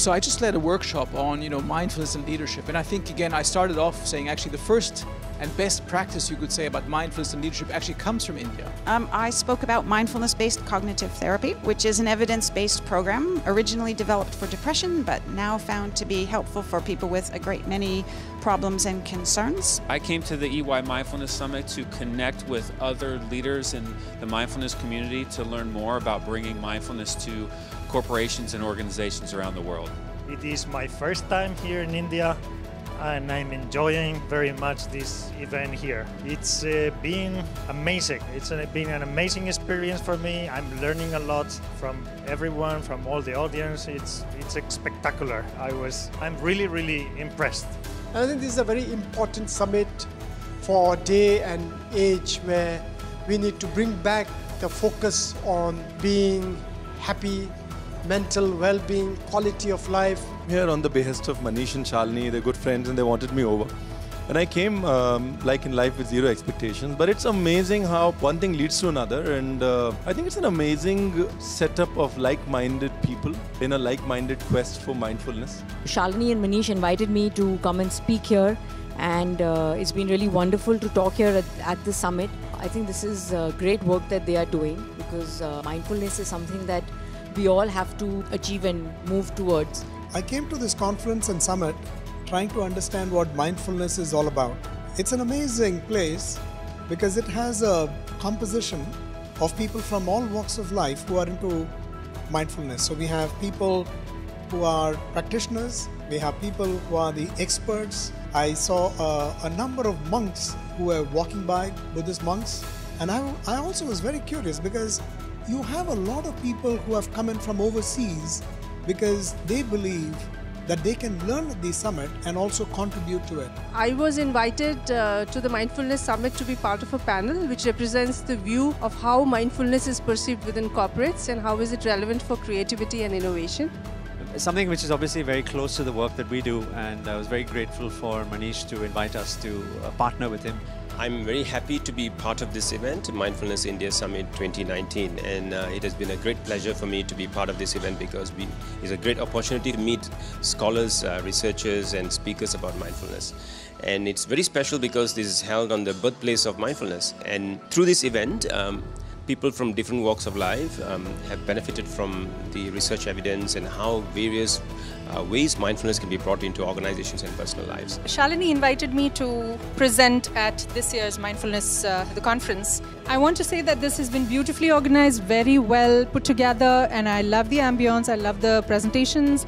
So I just led a workshop on, you know, mindfulness and leadership. And I think again, I started off saying actually the first and best practice you could say about mindfulness and leadership actually comes from India. Um, I spoke about mindfulness based cognitive therapy, which is an evidence based program originally developed for depression, but now found to be helpful for people with a great many problems and concerns. I came to the EY Mindfulness Summit to connect with other leaders in the mindfulness community to learn more about bringing mindfulness to corporations and organizations around the world. It is my first time here in India and I'm enjoying very much this event here. It's uh, been amazing. It's been an amazing experience for me. I'm learning a lot from everyone, from all the audience. It's it's spectacular. I was I'm really really impressed. I think this is a very important summit for our day and age where we need to bring back the focus on being happy, mental well-being, quality of life. Here on the behest of Manish and Shalini, they're good friends and they wanted me over. And I came um, like in life with zero expectations, but it's amazing how one thing leads to another. And uh, I think it's an amazing setup of like minded people in a like minded quest for mindfulness. Shalini and Manish invited me to come and speak here, and uh, it's been really wonderful to talk here at, at the summit. I think this is uh, great work that they are doing because uh, mindfulness is something that we all have to achieve and move towards. I came to this conference and summit trying to understand what mindfulness is all about. It's an amazing place because it has a composition of people from all walks of life who are into mindfulness. So we have people who are practitioners, we have people who are the experts. I saw a, a number of monks who were walking by, Buddhist monks, and I, I also was very curious because you have a lot of people who have come in from overseas because they believe that they can learn at the summit and also contribute to it. I was invited uh, to the Mindfulness Summit to be part of a panel which represents the view of how mindfulness is perceived within corporates and how is it relevant for creativity and innovation. Something which is obviously very close to the work that we do, and I was very grateful for Manish to invite us to uh, partner with him. I'm very happy to be part of this event, Mindfulness India Summit 2019, and uh, it has been a great pleasure for me to be part of this event because we, it's a great opportunity to meet scholars, uh, researchers, and speakers about mindfulness. And it's very special because this is held on the birthplace of mindfulness. And through this event, um, people from different walks of life um, have benefited from the research evidence and how various uh, ways mindfulness can be brought into organizations and personal lives. Shalini invited me to present at this year's mindfulness uh, the conference. I want to say that this has been beautifully organized, very well put together, and I love the ambience. I love the presentations.